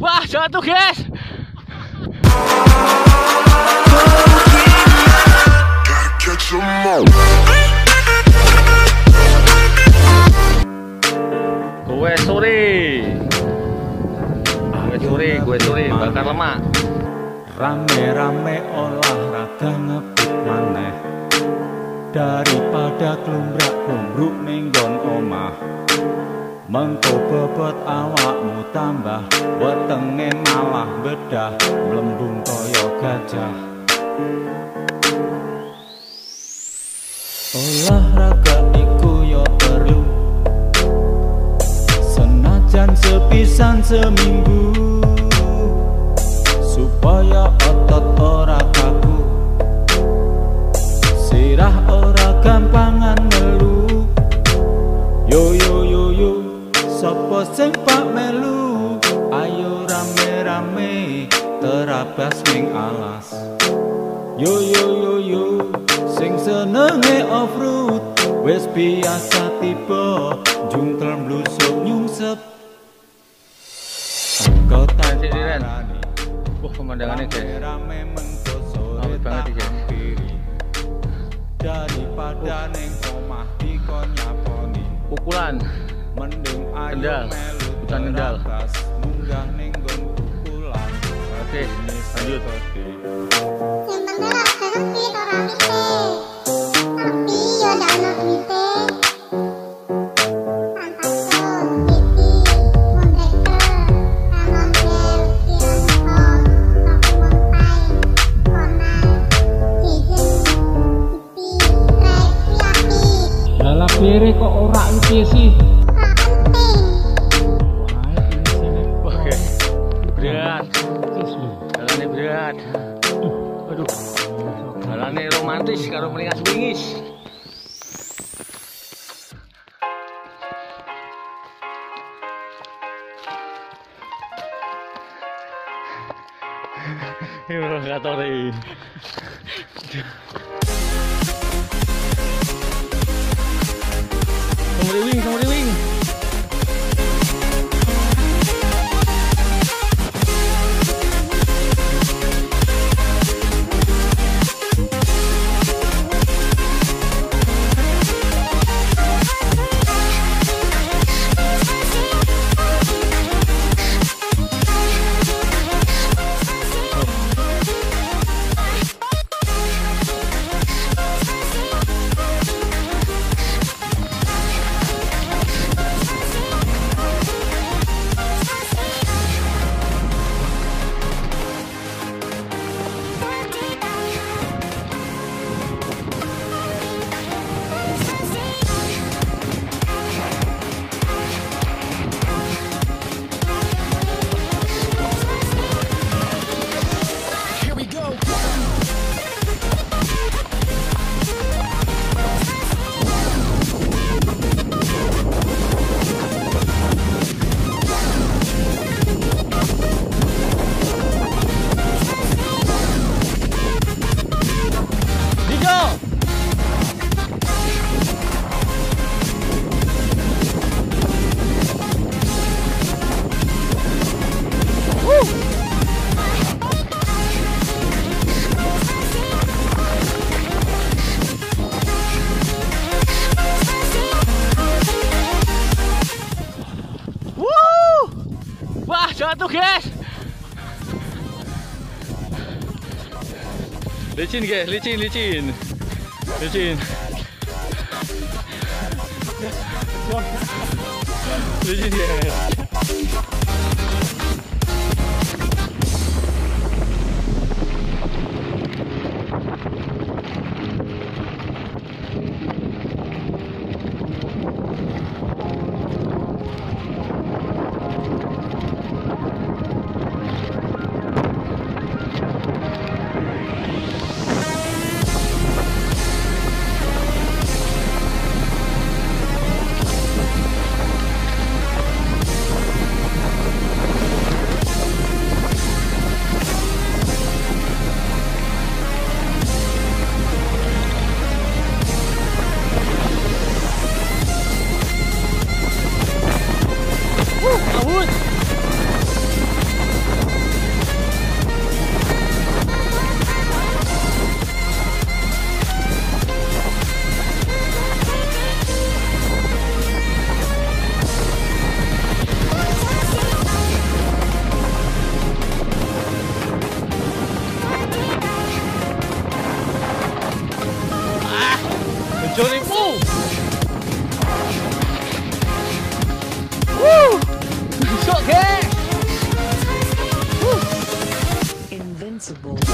Wah, jatuh guys. Gue sore. Gue sore, gue sore bakar lemak. Rame-rame olahraga ngebut maneh Daripada klumbrak klumbruk ninggon omah Mengko bobot awakmu tambah Wetenge malah bedah Melembung koyo gajah. Olahraga iku yo perlu Senajan sepisan seminggu supaya otot ora kaku. Sirah ora gampangan yo yo yo sapa sing pak melu? Ayo rame rame terabas ning alas. Yo yo yo yo sing senenge off road wis biasa tiba jungkel blusuk nyungsep. Kau tak parani Wah, pemandangannya guys. Rame banget hampiri. Daripada ning omah dikon nyaponi. Pukulan. Mending ayo Kendal, melu bukan kendal. Oke, lanjut. Lah happy ora mite. Tapi Jalannya romantis karo melingas wingis. Ini nggak tahu Licin guys, licin, licin. Licin. Licin guys. Suck. Eh? Invincible.